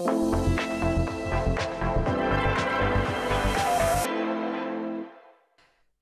you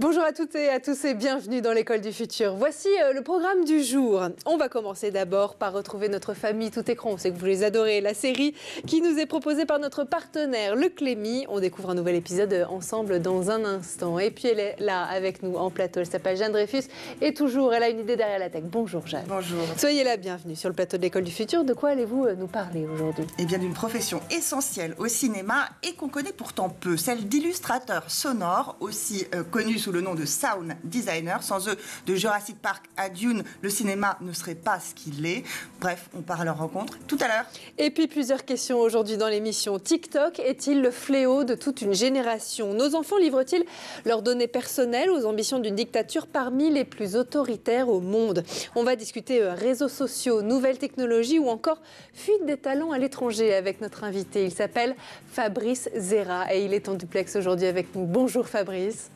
Bonjour à toutes et à tous et bienvenue dans l'école du futur. Voici euh, le programme du jour. On va commencer d'abord par retrouver notre famille tout écran. On sait que vous les adorez. La série qui nous est proposée par notre partenaire Le Clémy. On découvre un nouvel épisode euh, ensemble dans un instant. Et puis elle est là avec nous en plateau. Elle s'appelle Jeanne Dreyfus et toujours elle a une idée derrière la tech. Bonjour Jeanne. Bonjour. Soyez la bienvenue sur le plateau de l'école du futur. De quoi allez-vous euh, nous parler aujourd'hui? Eh bien d'une profession essentielle au cinéma et qu'on connaît pourtant peu, celle d'illustrateur sonore, aussi euh, connu sous le nom de sound designer. Sans eux, de Jurassic Park à Dune, le cinéma ne serait pas ce qu'il est. Bref, on part à leur rencontre tout à l'heure. Et puis plusieurs questions aujourd'hui dans l'émission. TikTok est-il le fléau de toute une génération? Nos enfants livrent-ils leurs données personnelles aux ambitions d'une dictature parmi les plus autoritaires au monde? On va discuter euh, réseaux sociaux, nouvelles technologies ou encore fuite des talents à l'étranger avec notre invité. Il s'appelle Fabrice Zera et il est en duplex aujourd'hui avec nous. Bonjour Fabrice.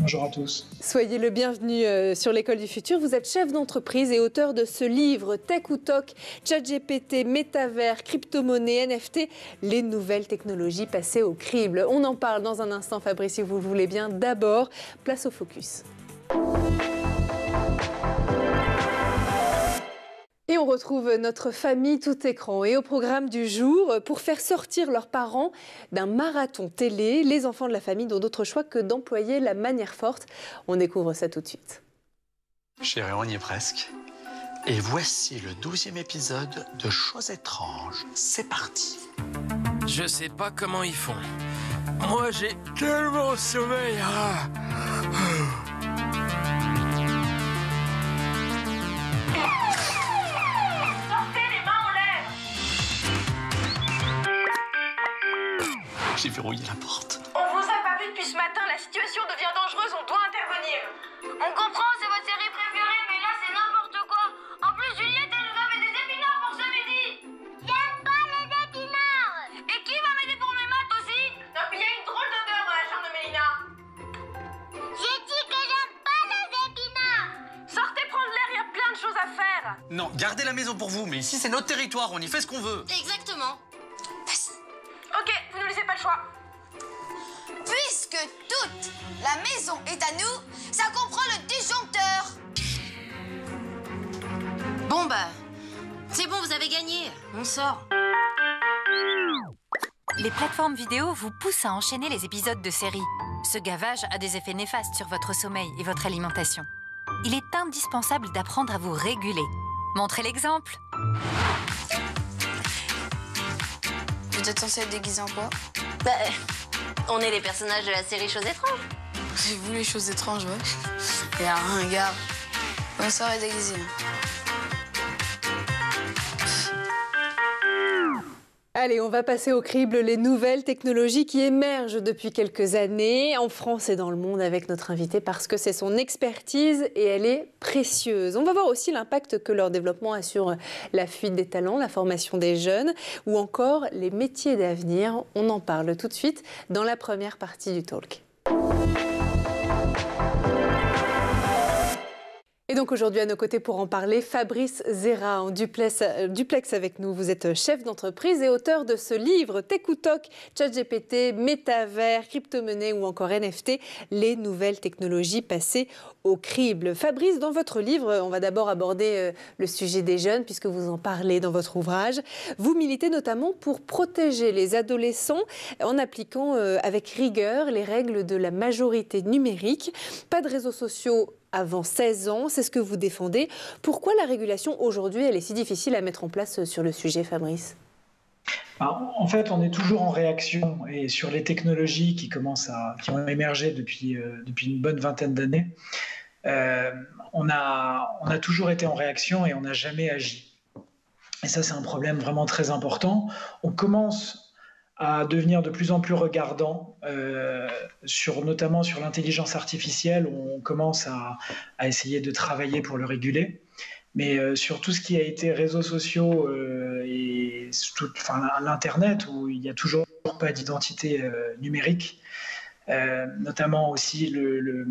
Bonjour à tous. Soyez le bienvenu euh, sur l'école du futur. Vous êtes chef d'entreprise et auteur de ce livre Tech ou Talk, ChatGPT, métavers, crypto-monnaie, NFT, les nouvelles technologies passées au crible. On en parle dans un instant, Fabrice, si vous le voulez bien. D'abord, place au focus. Et on retrouve notre famille tout écran. Et au programme du jour, pour faire sortir leurs parents d'un marathon télé, les enfants de la famille n'ont d'autre choix que d'employer la manière forte. On découvre ça tout de suite. Chérie, on y est presque. Et voici le douzième épisode de Choses étranges. C'est parti. Je sais pas comment ils font. Moi, j'ai tellement sommeil. Ah. J'ai verrouillé la porte. On vous a pas vu depuis ce matin, la situation devient dangereuse, on doit intervenir. On comprend, c'est votre série préférée, mais là c'est n'importe quoi. En plus, Juliette, elle nous avait des épinards pour ce midi. J'aime pas les épinards. Et qui va m'aider pour mes maths aussi? Non, puis il y a une drôle d'odeur dans la chambre de Mélina. J'ai dit que j'aime pas les épinards. Sortez prendre l'air, il y a plein de choses à faire. Non, gardez la maison pour vous, mais ici c'est notre territoire, on y fait ce qu'on veut. Exactement. La maison est à nous, ça comprend le disjoncteur. Bon bah, c'est bon, vous avez gagné. On sort. Les plateformes vidéo vous poussent à enchaîner les épisodes de séries. Ce gavage a des effets néfastes sur votre sommeil et votre alimentation. Il est indispensable d'apprendre à vous réguler. Montrez l'exemple. Vous êtes censé être déguisé en quoi? Bah, on est les personnages de la série Choses étranges. J'ai vu les choses étranges, ouais. A un gars. On serait déguisé. Allez, on va passer au crible les nouvelles technologies qui émergent depuis quelques années en France et dans le monde avec notre invité parce que c'est son expertise et elle est précieuse. On va voir aussi l'impact que leur développement a sur la fuite des talents, la formation des jeunes ou encore les métiers d'avenir. On en parle tout de suite dans la première partie du talk. Et donc aujourd'hui à nos côtés pour en parler, Fabrice Zera en duplex, euh, avec nous. Vous êtes chef d'entreprise et auteur de ce livre Tech ou Talk, ChatGPT, métavers, crypto-monnaie ou encore NFT, les nouvelles technologies passées au crible. Fabrice, dans votre livre, on va d'abord aborder euh, le sujet des jeunes puisque vous en parlez dans votre ouvrage. Vous militez notamment pour protéger les adolescents en appliquant euh, avec rigueur les règles de la majorité numérique. Pas de réseaux sociaux avant 16 ans, c'est ce que vous défendez. Pourquoi la régulation aujourd'hui, elle est si difficile à mettre en place sur le sujet, Fabrice? Bah, En fait, on est toujours en réaction et sur les technologies qui commencent à, qui ont émergé depuis, euh, depuis une bonne vingtaine d'années. Euh, on, a, on a toujours été en réaction et on n'a jamais agi. Et ça, c'est un problème vraiment très important. On commence à devenir de plus en plus regardant, euh, sur, notamment sur l'intelligence artificielle, où on commence à, essayer de travailler pour le réguler. Mais euh, sur tout ce qui a été réseaux sociaux euh, et l'Internet, où il n'y a toujours pas d'identité numérique, notamment aussi le,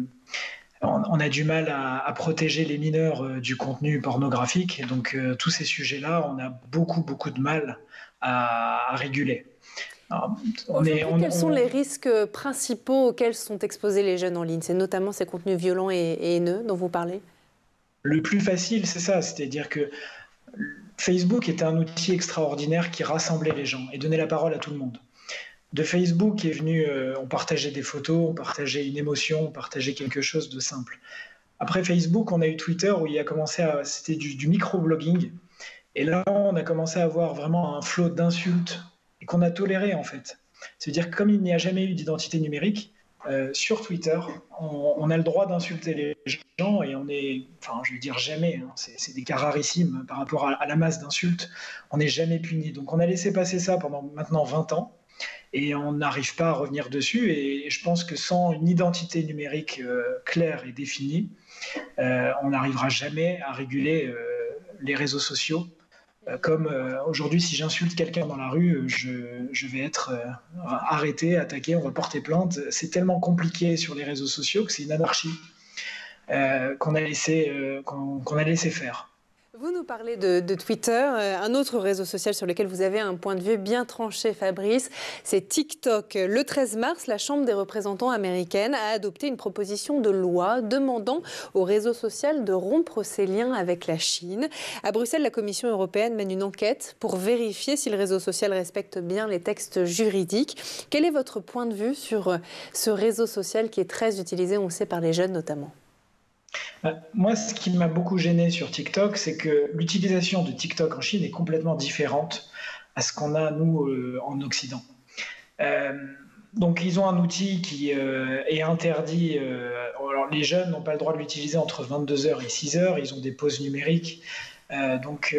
on, a du mal à, protéger les mineurs du contenu pornographique. Donc tous ces sujets-là, on a beaucoup, beaucoup de mal à, réguler. On quels sont les risques principaux auxquels sont exposés les jeunes en ligne? C'est notamment ces contenus violents et, haineux dont vous parlez? Le plus facile, c'est ça, c'est-à-dire que Facebook était un outil extraordinaire qui rassemblait les gens et donnait la parole à tout le monde. De Facebook est venu, euh, on partageait des photos, on partageait une émotion, on partageait quelque chose de simple. Après Facebook, on a eu Twitter où il a commencé à, c'était du, du micro-blogging. Et là, on a commencé à avoir vraiment un flot d'insultes et qu'on a toléré en fait. C'est-à-dire que comme il n'y a jamais eu d'identité numérique, euh, sur Twitter, on, a le droit d'insulter les gens et on est, enfin, je veux dire jamais, hein, c'est des cas rarissimes par rapport à, la masse d'insultes, on n'est jamais puni. Donc on a laissé passer ça pendant maintenant 20 ans et on n'arrive pas à revenir dessus. Et, je pense que sans une identité numérique euh, claire et définie, euh, on n'arrivera jamais à réguler les réseaux sociaux comme euh, aujourd'hui, si j'insulte quelqu'un dans la rue, euh, je, vais être arrêté, attaqué, on va porter plainte. C'est tellement compliqué sur les réseaux sociaux que c'est une anarchie qu'on a laissé faire. Vous nous parlez de, Twitter, euh, un autre réseau social sur lequel vous avez un point de vue bien tranché, Fabrice, c'est TikTok. Le 13 mars, la Chambre des représentants américaine a adopté une proposition de loi demandant au réseau social de rompre ses liens avec la Chine. À Bruxelles, la Commission européenne mène une enquête pour vérifier si le réseau social respecte bien les textes juridiques. Quel est votre point de vue sur euh, ce réseau social qui est très utilisé, on le sait, par les jeunes notamment? Moi, ce qui m'a beaucoup gêné sur TikTok, c'est que l'utilisation de TikTok en Chine est complètement différente à ce qu'on a, nous, euh, en Occident. Euh, donc, ils ont un outil qui est interdit. les jeunes n'ont pas le droit de l'utiliser entre 22h et 6h. Ils ont des pauses numériques. donc,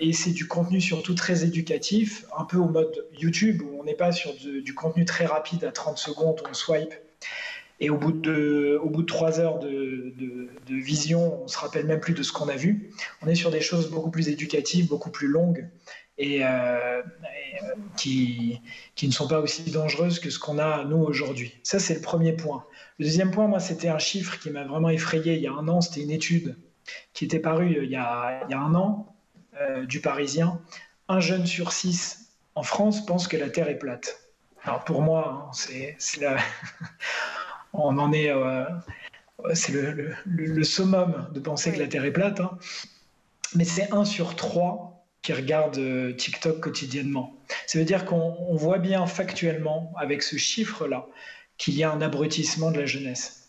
et c'est du contenu surtout très éducatif, un peu au mode YouTube, où on n'est pas sur du contenu très rapide à 30 secondes, on swipe et au bout de, trois heures de, vision, on se rappelle même plus de ce qu'on a vu. On est sur des choses beaucoup plus éducatives, beaucoup plus longues et, euh, euh, qui, ne sont pas aussi dangereuses que ce qu'on a nous aujourd'hui. Ça, c'est le premier point. Le deuxième point, moi, c'était un chiffre qui m'a vraiment effrayé il y a un an. C'était une étude qui était parue il y a, il y a un an euh, du Parisien. Un jeune sur six en France pense que la Terre est plate. Alors pour moi, hein, c'est la on en est. Euh, c'est le, summum de penser que la Terre est plate. Hein. Mais c'est un sur trois qui regarde euh, TikTok quotidiennement. Ça veut dire qu'on voit bien factuellement, avec ce chiffre-là, qu'il y a un abrutissement de la jeunesse.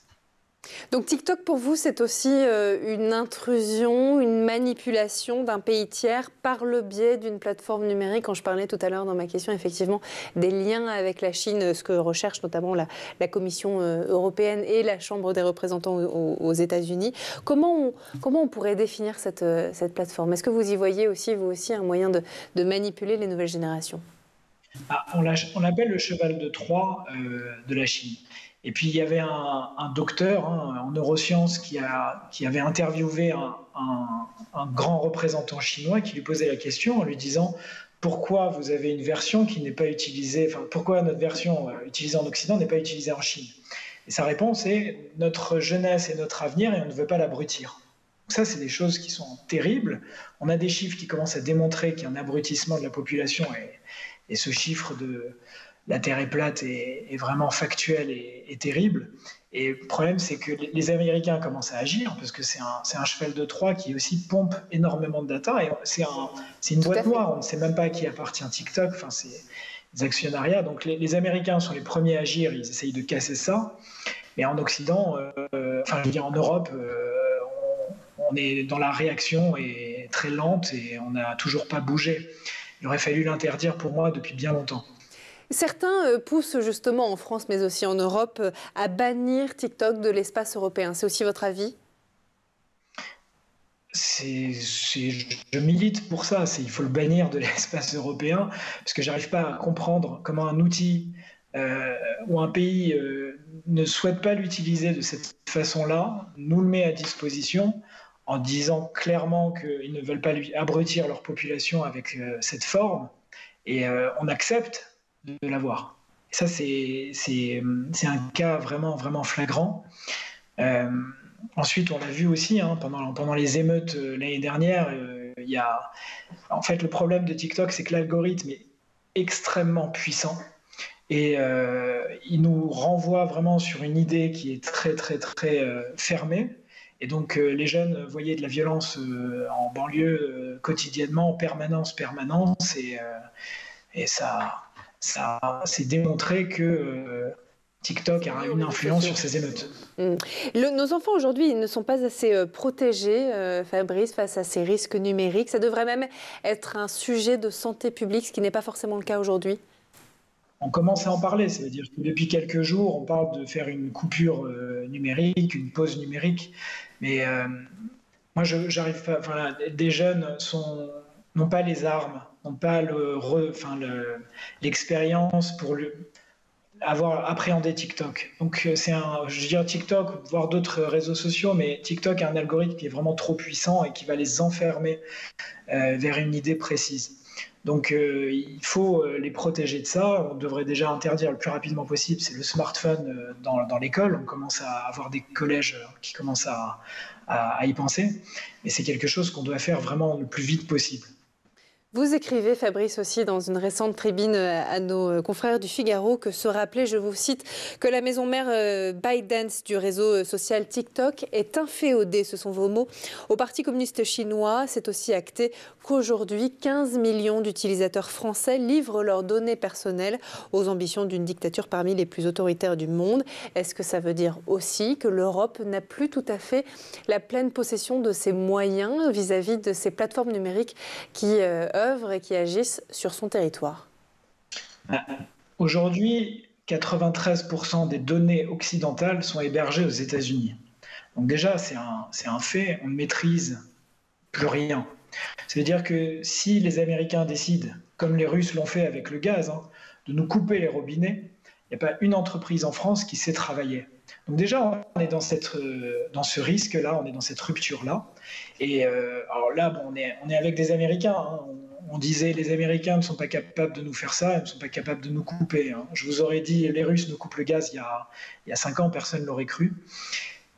Donc TikTok pour vous, c'est aussi euh, une intrusion, une manipulation d'un pays tiers par le biais d'une plateforme numérique? Quand je parlais tout à l'heure dans ma question, effectivement, des liens avec la Chine, ce que recherche notamment la, Commission euh, européenne et la Chambre des représentants aux, États-Unis. Comment on, comment on pourrait définir cette, euh, cette plateforme? Est-ce que vous y voyez aussi, vous aussi, un moyen de, manipuler les nouvelles générations? Ah, on l'appelle le cheval de Troie de la Chine. Et puis il y avait un, docteur hein, en neurosciences qui, avait interviewé un, grand représentant chinois qui lui posait la question en lui disant pourquoi vous avez une version qui n'est pas utilisée, enfin pourquoi notre version euh, utilisée en Occident n'est pas utilisée en Chine? Et sa réponse est notre jeunesse et notre avenir et on ne veut pas l'abrutir. Ça, c'est des choses qui sont terribles. On a des chiffres qui commencent à démontrer qu'il y a un abrutissement de la population et ce chiffre de, la Terre est plate est, vraiment factuelle et, terrible. Et le problème, c'est que les Américains commencent à agir, parce que c'est un, cheval de Troie qui aussi pompe énormément de data. Et c'est une boîte noire, on ne sait même pas à qui appartient TikTok. Enfin, c'est des actionnariats. Donc les, Américains sont les premiers à agir, ils essayent de casser ça. Mais en Occident, euh, enfin, je veux dire en Europe, euh, on, est dans la réaction est très lente et on n'a toujours pas bougé. Il aurait fallu l'interdire pour moi depuis bien longtemps. Certains euh, poussent justement en France, mais aussi en Europe, euh, à bannir TikTok de l'espace européen. C'est aussi votre avis? Je milite pour ça. Il faut le bannir de l'espace européen parce que j'arrive pas à comprendre comment un outil euh, ou un pays ne souhaite pas l'utiliser de cette façon-là, nous le met à disposition en disant clairement qu'ils ne veulent pas lui abrutir leur population avec cette forme. Et on accepte de l'avoir. Ça, c'est un cas vraiment, vraiment flagrant. Euh, ensuite, on a vu aussi, hein, pendant, pendant les émeutes euh, l'année dernière, euh, il y a... En fait, le problème de TikTok, c'est que l'algorithme est extrêmement puissant et il nous renvoie vraiment sur une idée qui est très, très, très fermée. Et donc les jeunes voyaient de la violence en banlieue quotidiennement, en permanence, permanence, et, et ça, ça s'est démontré que TikTok a une influence sur ces émeutes. Mm. nos enfants aujourd'hui, ils ne sont pas assez euh, protégés, euh, Fabrice, face à ces risques numériques. Ça devrait même être un sujet de santé publique, ce qui n'est pas forcément le cas aujourd'hui. On commence à en parler, ça veut dire que depuis quelques jours, on parle de faire une coupure euh, numérique, une pause numérique. Mais moi, j'arrive pas. Enfin, des jeunes n'ont pas les armes, pas l'expérience le, pour le, avoir appréhendé TikTok. Donc euh, c'est je dirais TikTok, voire d'autres réseaux sociaux, mais TikTok a un algorithme qui est vraiment trop puissant et qui va les enfermer euh, vers une idée précise. Donc euh, il faut les protéger de ça. On devrait déjà interdire le plus rapidement possible, c'est le smartphone dans, l'école. On commence à avoir des collèges qui commencent à, à, à y penser, mais c'est quelque chose qu'on doit faire vraiment le plus vite possible. Vous écrivez, Fabrice, aussi dans une récente tribune euh, à nos euh, confrères du Figaro que se rappeler, je vous cite, que la maison mère euh, ByteDance du réseau social TikTok est inféodée, ce sont vos mots, au Parti communiste chinois. C'est aussi acté qu'aujourd'hui, 15 millions d'utilisateurs français livrent leurs données personnelles aux ambitions d'une dictature parmi les plus autoritaires du monde. Est-ce que ça veut dire aussi que l'Europe n'a plus tout à fait la pleine possession de ses moyens vis-à-vis de ces plateformes numériques qui et qui agissent sur son territoire Aujourd'hui, 93% des données occidentales sont hébergées aux États-Unis. Donc déjà, c'est un, fait, on ne maîtrise plus rien. C'est-à-dire que si les Américains décident, comme les Russes l'ont fait avec le gaz, hein, de nous couper les robinets, il n'y a pas une entreprise en France qui sait travailler. Donc déjà, on est dans, euh, ce risque-là, on est dans cette rupture-là. Et euh, alors là, on, est, avec des Américains. Hein disait les Américains ne sont pas capables de nous faire ça, ils ne sont pas capables de nous couper. Hein. Je vous aurais dit les Russes nous coupent le gaz il y a, il y a cinq ans, personne ne l'aurait cru.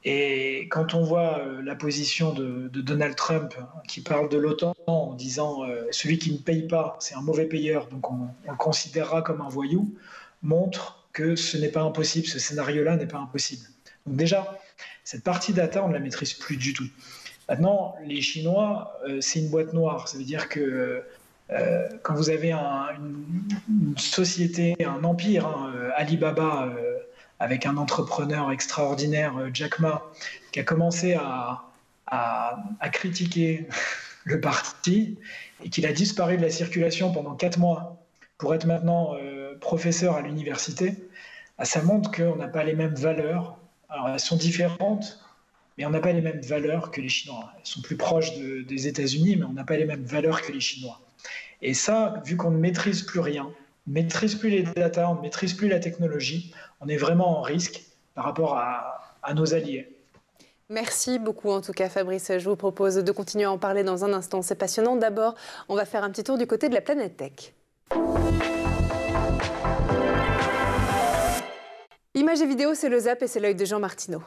Et quand on voit euh, la position de, Donald Trump hein, qui parle de l'OTAN en disant euh, celui qui ne paye pas, c'est un mauvais payeur, donc on, le considérera comme un voyou, montre que ce n'est pas impossible, ce scénario-là n'est pas impossible. Donc déjà, cette partie data, on ne la maîtrise plus du tout. Maintenant, les Chinois, euh, c'est une boîte noire. Ça veut dire que euh, quand vous avez une, société, un empire, hein, euh, Alibaba, euh, avec un entrepreneur extraordinaire, Jack Ma, qui a commencé à, critiquer le parti et qu'il a disparu de la circulation pendant quatre mois pour être maintenant professeur à l'université, ah, ça montre qu'on n'a pas les mêmes valeurs. Alors elles sont différentes, mais on n'a pas les mêmes valeurs que les Chinois. Elles sont plus proches des États-Unis, mais on n'a pas les mêmes valeurs que les Chinois. Et ça, vu qu'on ne maîtrise plus rien, ne maîtrise plus les data, on ne maîtrise plus la technologie, on est vraiment en risque par rapport à, nos alliés. Merci beaucoup en tout cas Fabrice. Je vous propose de continuer à en parler dans un instant. C'est passionnant. D'abord, on va faire un petit tour du côté de la planète Tech. Images et vidéos, c'est le zap et c'est l'œil de Jean Martineau.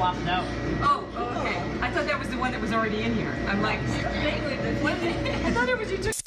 Flopped out. Oh, oh, okay. I thought that was the one that was already in here. I'm like, I thought it was you took.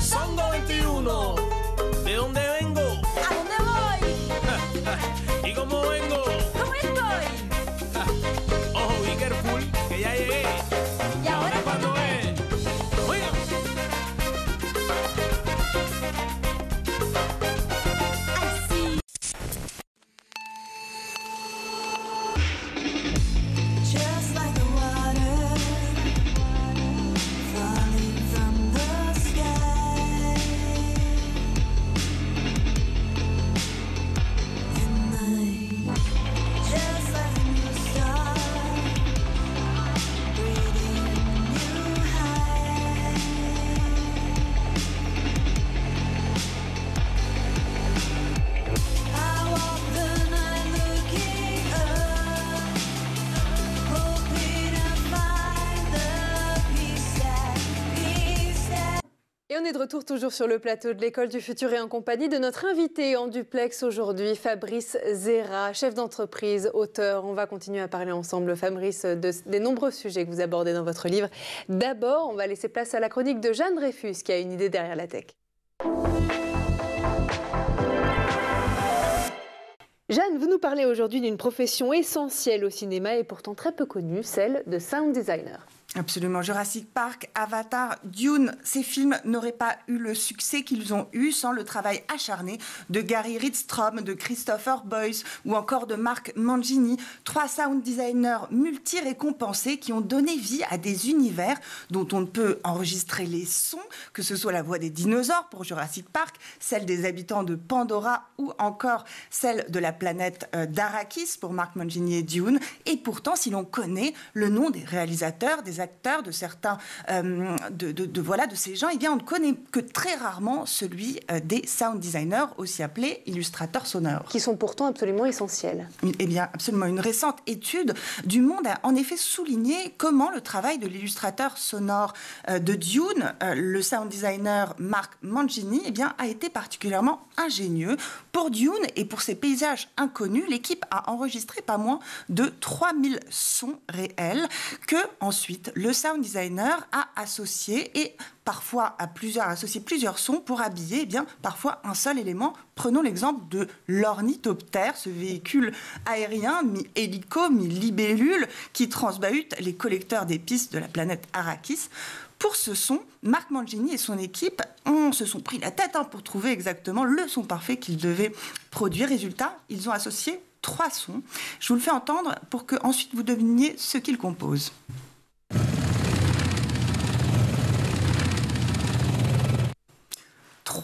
Songo 21. ¿De dónde vengo? ¿A dónde voy? ¿Y cómo vengo? ¿Cómo estoy? Ojo, be careful, que ya llegué. Et on est de retour toujours sur le plateau de l'école du futur et en compagnie de notre invité en duplex aujourd'hui, Fabrice Zera, chef d'entreprise, auteur. On va continuer à parler ensemble, Fabrice, de- des nombreux sujets que vous abordez dans votre livre. D'abord, on va laisser place à la chronique de Jeanne Dreyfus qui a une idée derrière la tech. Jeanne, vous nous parlez aujourd'hui d'une profession essentielle au cinéma et pourtant très peu connue, celle de sound designer. Absolument. Jurassic Park, Avatar, Dune, ces films n'auraient pas eu le succès qu'ils ont eu sans le travail acharné de Gary Ridstrom, de Christopher Boyce ou encore de Mark Mangini, trois sound designers multi-récompensés qui ont donné vie à des univers dont on ne peut enregistrer les sons, que ce soit la voix des dinosaures pour Jurassic Park, celle des habitants de Pandora ou encore celle de la planète euh, d'Arrakis pour Mark Mangini et Dune. Et pourtant, si l'on connaît le nom des réalisateurs, des acteurs, de certains, euh, de, de- de- voilà, de ces gens, eh bien, on ne connaît que très rarement celui euh, des sound designers, aussi appelés illustrateurs sonores. Qui sont pourtant absolument essentiels. Eh bien, absolument. Une récente étude du Monde a en effet souligné comment le travail de l'illustrateur sonore euh, de Dune, le sound designer Mark Mangini, eh bien, a été particulièrement ingénieux. Pour Dune et pour ses paysages inconnus, l'équipe a enregistré pas moins de 3000 sons réels que ensuite le sound designer a associé et parfois à plusieurs, associé plusieurs sons pour habiller eh bien, parfois un seul élément. Prenons l'exemple de l'ornithoptère, ce véhicule aérien mi-hélico, mi-libellule qui transbahute les collecteurs d'épices de la planète Arrakis. Pour ce son, Marc Mangini et son équipe ont, se sont pris la tête hein, pour trouver exactement le son parfait qu'ils devaient produire. Résultat, ils ont associé trois sons. Je vous le fais entendre pour que ensuite vous deviniez ce qu'ils composent.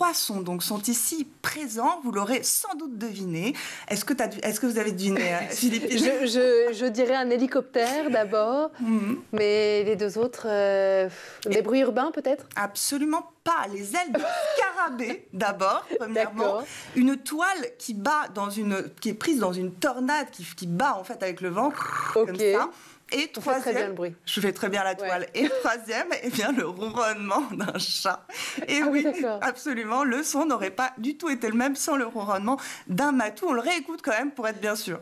Trois sons donc sont ici présents? Vous l'aurez sans doute deviné. Est-ce que, est-ce que vous avez deviné, euh, Philippine Je, je- je dirais un hélicoptère d'abord, Mhm. mais les deux autres, euh, des bruits urbains peut-être? Absolument pas. Les ailes de scarabée, d'abord, premièrement. Une toile qui bat dans une, qui est prise dans une tornade, qui, qui bat en fait avec le vent, comme Ok. ça. Et troisième, très bien le bruit. je fais très bien la toile. Et troisième, eh bien le ronronnement d'un chat. Et Ah oui, oui, absolument, le son n'aurait pas du tout été le même sans le ronronnement d'un matou. On le réécoute quand même pour être bien sûr.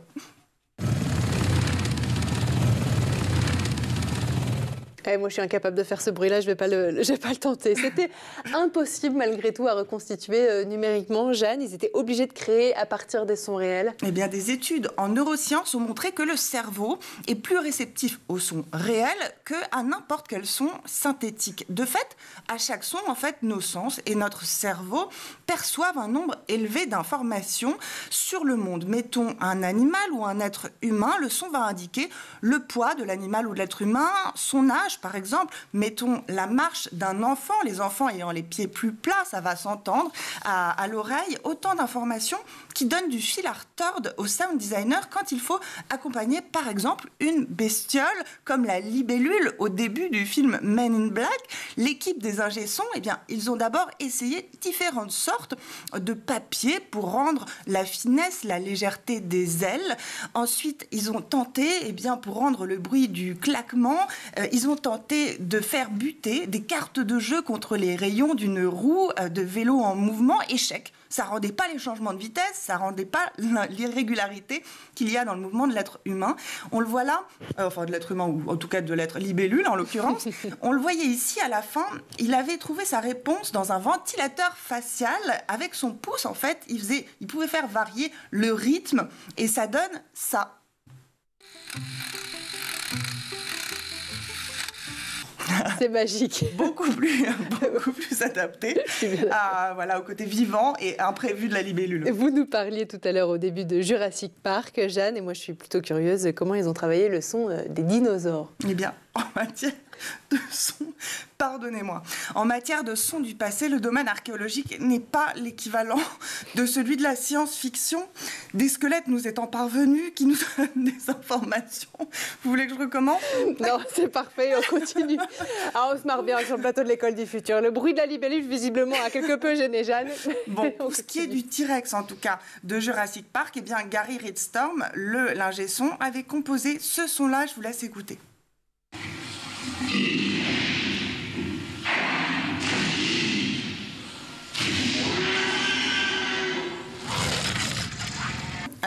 Eh, moi, je suis incapable de faire ce bruit-là, je ne vais, pas le- tenter. C'était impossible, malgré tout, à reconstituer euh, numériquement. Jeanne, ils étaient obligés de créer à partir des sons réels. Eh bien, des études en neurosciences ont montré que le cerveau est plus réceptif au son réel qu'à n'importe quel son synthétique. De fait, à chaque son, en fait, nos sens et notre cerveau perçoivent un nombre élevé d'informations sur le monde. Mettons un animal ou un être humain, le son va indiquer le poids de l'animal ou de l'être humain, son âge par exemple. Mettons la marche d'un enfant, les enfants ayant les pieds plus plats, ça va s'entendre à, l'oreille. Autant d'informations qui donnent du fil à retordre au sound designer quand il faut accompagner par exemple une bestiole comme la libellule au début du film Men in Black. L'équipe des ingé eh bien, ils ont d'abord essayé différentes sortes de papier pour rendre la finesse, la légèreté des ailes. Ensuite, ils ont tenté, eh bien, pour rendre le bruit du claquement, euh, ils ont tenté tenté de faire buter des cartes de jeu contre les rayons d'une roue euh, de vélo en mouvement. Échec. Ça rendait pas les changements de vitesse, ça rendait pas l'irrégularité qu'il y a dans le mouvement de l'être humain. On le voit là, euh, enfin de l'être humain ou en tout cas de l'être libellule en l'occurrence. On le voyait ici à la fin. Il avait trouvé sa réponse dans un ventilateur facial avec son pouce. En fait, il faisait, il pouvait faire varier le rythme et ça donne ça. C'est magique. beaucoup plus, beaucoup plus adapté à, voilà, au côté vivant et imprévu de la libellule. Vous nous parliez tout à l'heure au début de Jurassic Park, Jeanne, et moi je suis plutôt curieuse comment ils ont travaillé le son euh, des dinosaures. Eh bien, en matière de son, pardonnez-moi, en matière de son du passé, le domaine archéologique n'est pas l'équivalent de celui de la science-fiction. Des squelettes nous étant parvenus qui nous donnent des informations. Vous voulez que je recommence? Non, c'est parfait, on continue. Ah, on se marre bien sur le plateau de l'école du futur. Le bruit de la libellule, visiblement, a quelque peu gêné Jeanne. Bon, pour ce qui est du T-Rex, en tout cas, de Jurassic Park, eh bien, Gary Ridstorm, le l'ingé son, avait composé ce son-là. Je vous laisse écouter.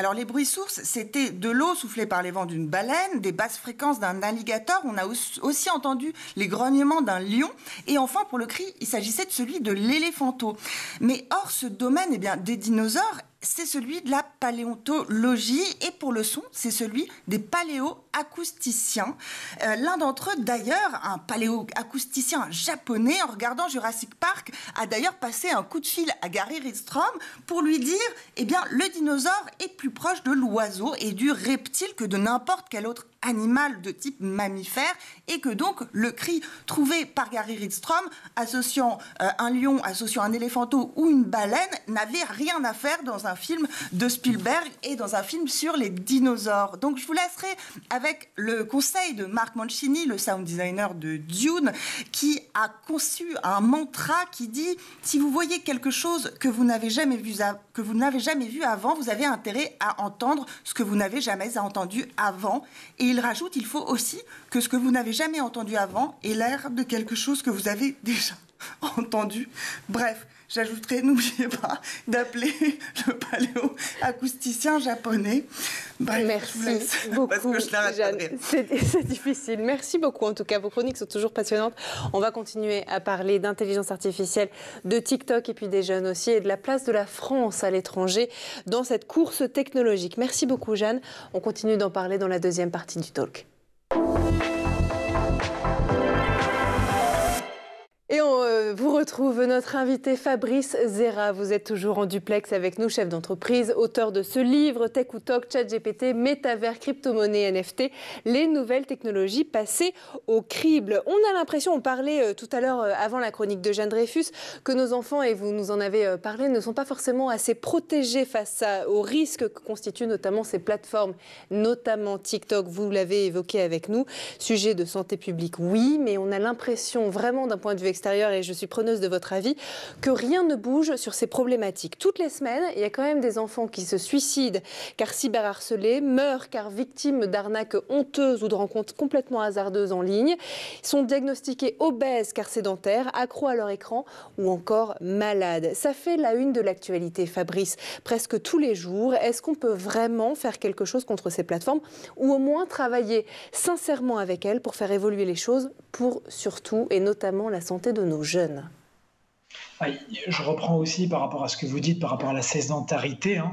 Alors les bruits sources, c'était de l'eau soufflée par les vents d'une baleine, des basses fréquences d'un alligator, on a aussi entendu les grognements d'un lion, et enfin pour le cri, il s'agissait de celui de l'éléphanto. Mais hors ce domaine eh bien, des dinosaures, c'est celui de la paléontologie et pour le son, c'est celui des paléoacousticiens. Euh, L'un d'entre eux, d'ailleurs, un paléoacousticien japonais, en regardant Jurassic Park, a d'ailleurs passé un coup de fil à Gary Ridstrom pour lui dire, eh bien, le dinosaure est plus proche de l'oiseau et du reptile que de n'importe quel autre animal de type mammifère et que donc le cri trouvé par Gary Ridstrom associant euh, un lion, associant un éléphanto ou une baleine n'avait rien à faire dans un film de Spielberg et dans un film sur les dinosaures. Donc je vous laisserai avec le conseil de Mark Mancini, le sound designer de Dune, qui a conçu un mantra qui dit si vous voyez quelque chose que vous n'avez jamais vu que vous n'avez jamais vu avant, vous avez intérêt à entendre ce que vous n'avez jamais entendu avant et il rajoute, il faut aussi que ce que vous n'avez jamais entendu avant ait l'air de quelque chose que vous avez déjà entendu. Bref, j'ajouterai, n'oubliez pas d'appeler le paléo-acousticien japonais. Bref, Merci beaucoup, parce que je Jeanne. c'est difficile. Merci beaucoup. En tout cas, vos chroniques sont toujours passionnantes. On va continuer à parler d'intelligence artificielle, de TikTok et puis des jeunes aussi, et de la place de la France à l'étranger dans cette course technologique. Merci beaucoup, Jeanne. On continue d'en parler dans la deuxième partie du talk. Et on euh, vous retrouve notre invité Fabrice Zera. Vous êtes toujours en duplex avec nous, chef d'entreprise, auteur de ce livre Tech ou Talk, ChatGPT, métavers, crypto-monnaie, NFT, les nouvelles technologies passées au crible. On a l'impression, on parlait euh, tout à l'heure euh, avant la chronique de Jeanne Dreyfus, que nos enfants, et vous nous en avez parlé, ne sont pas forcément assez protégés face aux risques que constituent notamment ces plateformes, notamment TikTok. Vous l'avez évoqué avec nous. Sujet de santé publique, oui, mais on a l'impression vraiment d'un point de vue et je suis preneuse de votre avis, que rien ne bouge sur ces problématiques. Toutes les semaines, il y a quand même des enfants qui se suicident car cyberharcelés, meurent car victimes d'arnaques honteuses ou de rencontres complètement hasardeuses en ligne, sont diagnostiqués obèses car sédentaires, accros à leur écran ou encore malades. Ça fait la une de l'actualité, Fabrice, presque tous les jours. Est-ce qu'on peut vraiment faire quelque chose contre ces plateformes ou au moins travailler sincèrement avec elles pour faire évoluer les choses pour surtout et notamment la santé de nos jeunes Ah, Je reprends aussi par rapport à ce que vous dites, par rapport à la sédentarité. hein.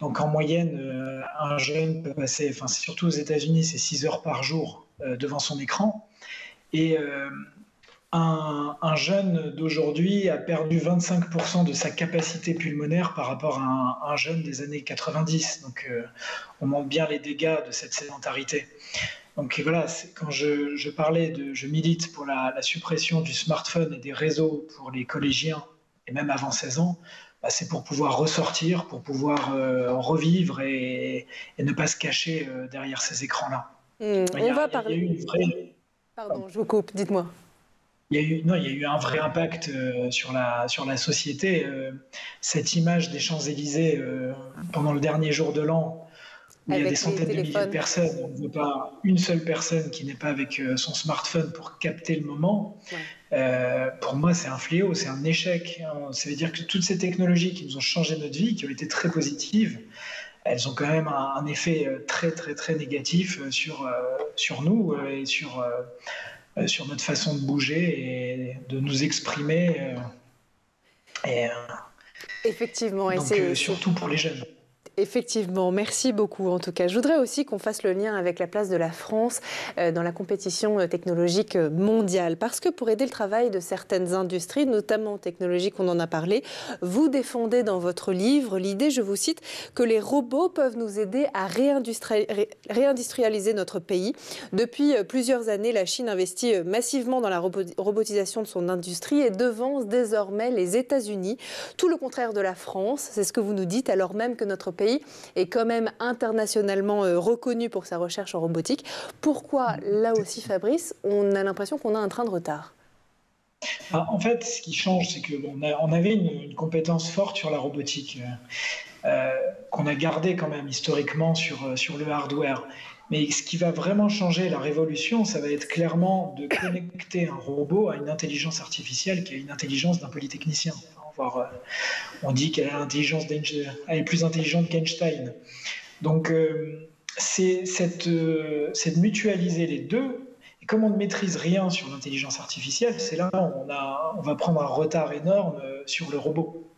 Donc en moyenne, euh, un jeune peut passer, enfin surtout aux États-Unis, c'est 6 heures par jour euh, devant son écran. Et euh, un, un jeune d'aujourd'hui a perdu 25% de sa capacité pulmonaire par rapport à un, un jeune des années 90. Donc on montre bien les dégâts de cette sédentarité. Donc voilà, quand je, je parlais de, je milite pour la, la suppression du smartphone et des réseaux pour les collégiens et même avant 16 ans, bah, c'est pour pouvoir ressortir, pour pouvoir euh, revivre et, et ne pas se cacher euh, derrière ces écrans-là. Hmm, y a- On va a parler. vraie- Pardon, je vous coupe, dites-moi. il y a eu, non, il y a eu un vrai impact euh, sur, la, sur la société. Cette image des Champs-Élysées pendant le dernier jour de l'an, où il y a des centaines de milliers de personnes. On ne veut pas une seule personne qui n'est pas avec euh, son smartphone pour capter le moment. Euh, pour moi, c'est un fléau, c'est un échec. hein. Ça veut dire que toutes ces technologies qui nous ont changé notre vie, qui ont été très positives, elles ont quand même un, un effet euh, très très très négatif sur, euh, sur nous et sur, euh, sur notre façon de bouger et de nous exprimer. et, Effectivement, et c'est- surtout pour les jeunes. Effectivement, merci beaucoup en tout cas. Je voudrais aussi qu'on fasse le lien avec la place de la France euh, dans la compétition euh, technologique euh, mondiale. Parce que pour aider le travail de certaines industries, notamment technologiques, on en a parlé, vous défendez dans votre livre l'idée, je vous cite, que les robots peuvent nous aider à réindustri- ré- réindustrialiser notre pays. Depuis plusieurs années, la Chine investit massivement dans la robo- robotisation de son industrie et devance désormais les États-Unis. Tout le contraire de la France, c'est ce que vous nous dites, alors même que notre pays est quand même internationalement euh, reconnu pour sa recherche en robotique. Pourquoi, là aussi, Fabrice, on a l'impression qu'on a un train de retard? Ah, en fait, ce qui change, c'est qu'on on avait une, compétence forte sur la robotique, euh, euh, qu'on a gardée quand même historiquement sur, sur le hardware. Mais ce qui va vraiment changer la révolution, ça va être clairement de connecter un robot à une intelligence artificielle qui a une intelligence d'un polytechnicien. Euh, on dit qu'elle est plus intelligente qu'Einstein. Donc, euh, c'est cette, euh, c'est de mutualiser les deux et comme on ne maîtrise rien sur l'intelligence artificielle, c'est là où on, va prendre un retard énorme sur le robot.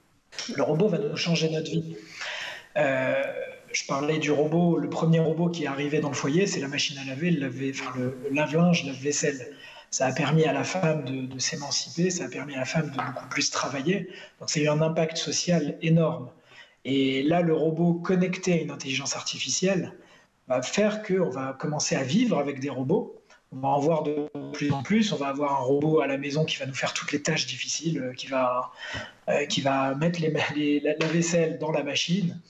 Le robot va nous changer notre vie. Je parlais du robot, le premier robot qui est arrivé dans le foyer, c'est la machine à laver, le lave-linge, lave-vaisselle. Ça a permis à la femme de, s'émanciper, ça a permis à la femme de beaucoup plus travailler. Donc ça a eu un impact social énorme. Et là, le robot connecté à une intelligence artificielle va faire qu'on va commencer à vivre avec des robots. On va en voir de plus en plus. On va avoir un robot à la maison qui va nous faire toutes les tâches difficiles, euh, qui va, euh, qui va mettre la vaisselle dans la machine,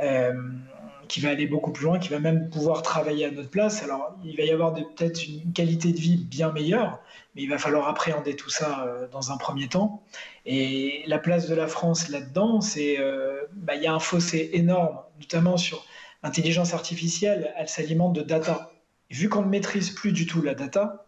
euh, qui va aller beaucoup plus loin, qui va même pouvoir travailler à notre place. Alors, il va y avoir peut-être une qualité de vie bien meilleure, mais il va falloir appréhender tout ça euh, dans un premier temps. Et la place de la France là-dedans, c'est euh, bah, il y a un fossé énorme, notamment sur l'intelligence artificielle. Elle s'alimente de data. Vu qu'on ne maîtrise plus du tout la data,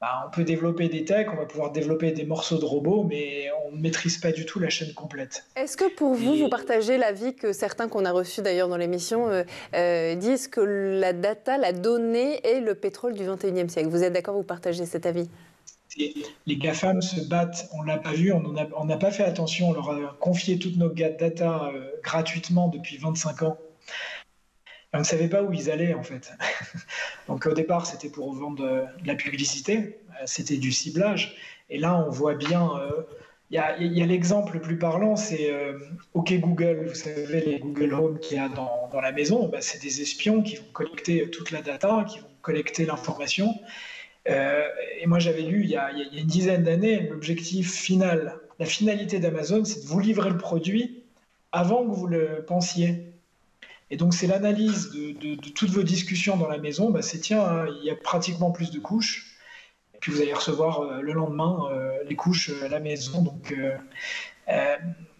bah, on peut développer des techs, on va pouvoir développer des morceaux de robots, mais on ne maîtrise pas du tout la chaîne complète. Est-ce que pour vous, vous partagez l'avis que certains qu'on a reçus d'ailleurs dans l'émission euh, euh, disent que la data, la donnée est le pétrole du 21e siècle? Vous êtes d'accord, vous partagez cet avis? Et les GAFAM se battent, on ne l'a pas vu, on n'a pas fait attention, on leur a confié toutes nos data euh, gratuitement depuis 25 ans. On ne savait pas où ils allaient en fait. Donc au départ, c'était pour vendre euh, de la publicité, euh, c'était du ciblage. Et là, on voit bien, euh, il y a, l'exemple le plus parlant, c'est OK Google, vous savez, les Google Home qu'il y a dans, la maison, bah, c'est des espions qui vont collecter toute la data, qui vont collecter l'information. Et moi, j'avais lu il y a une dizaine d'années, l'objectif final, la finalité d'Amazon, c'est de vous livrer le produit avant que vous le pensiez. Et donc, c'est l'analyse de, de- de toutes vos discussions dans la maison. Bah, c'est tiens, hein, il y a pratiquement plus de couches. Et puis, vous allez recevoir euh, le lendemain euh, les couches euh, à la maison. Donc, euh, je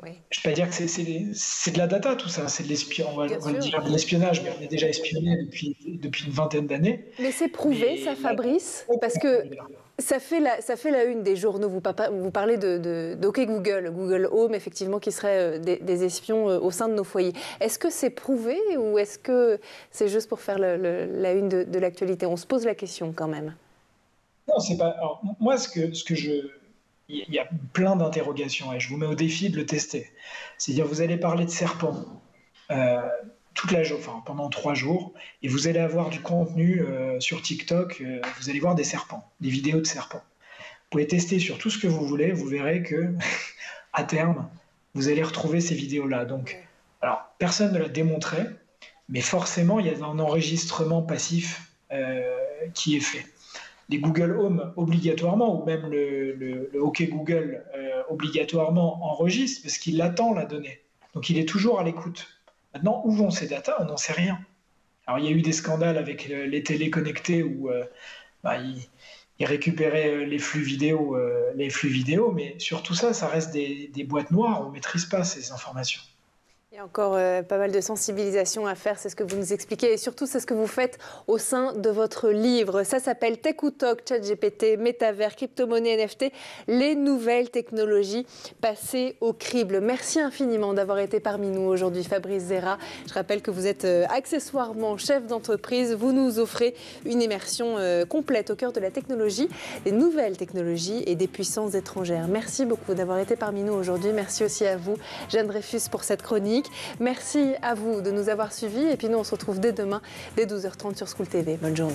ne vais pas dire que c'est- de la data, tout ça. C'est de l'espionnage. Mais on est déjà espionné depuis, depuis une vingtaine d'années. Mais c'est prouvé, ça, Fabrice Parce que ça fait, la, ça fait la une des journaux. Vous, vous parlez de, de, Google, Google Home, effectivement, qui serait euh, des, espions euh, au sein de nos foyers. Est-ce que c'est prouvé ou est-ce que c'est juste pour faire la une de, l'actualité? On se pose la question quand même. Non, c'est pas. moi, ce que, ce que je. Il y a plein d'interrogations et je vous mets au défi de le tester. C'est-à-dire, vous allez parler de serpents euh, toute la journée, enfin pendant trois jours, et vous allez avoir du contenu euh, sur TikTok. euh, vous allez voir des serpents, des vidéos de serpents. Vous pouvez tester sur tout ce que vous voulez. Vous verrez que à terme, vous allez retrouver ces vidéos-là. Donc, alors personne ne l'a démontré, mais forcément, il y a un enregistrement passif euh, qui est fait les Google Home obligatoirement, ou même le, le- le OK Google obligatoirement enregistre, parce qu'il attend la donnée. Donc il est toujours à l'écoute. Maintenant, où vont ces datas? On n'en sait rien. Alors il y a eu des scandales avec euh, les télés connectées où euh, bah, ils, récupéraient euh, les flux vidéo, les flux vidéo, mais sur tout ça, ça reste des, des boîtes noires. On ne maîtrise pas ces informations. Il y a encore euh, pas mal de sensibilisation à faire, c'est ce que vous nous expliquez et surtout c'est ce que vous faites au sein de votre livre. Ça s'appelle Tech ou Talk, ChatGPT, métavers, crypto-monnaie, NFT, les nouvelles technologies passées au crible. Merci infiniment d'avoir été parmi nous aujourd'hui, Fabrice Zera. Je rappelle que vous êtes euh, accessoirement chef d'entreprise. Vous nous offrez une immersion euh, complète au cœur de la technologie, des nouvelles technologies et des puissances étrangères. Merci beaucoup d'avoir été parmi nous aujourd'hui. Merci aussi à vous, Jeanne Dreyfus, pour cette chronique. Merci à vous de nous avoir suivis. Et puis nous, on se retrouve dès demain, dès 12h30 sur School TV. Bonne journée.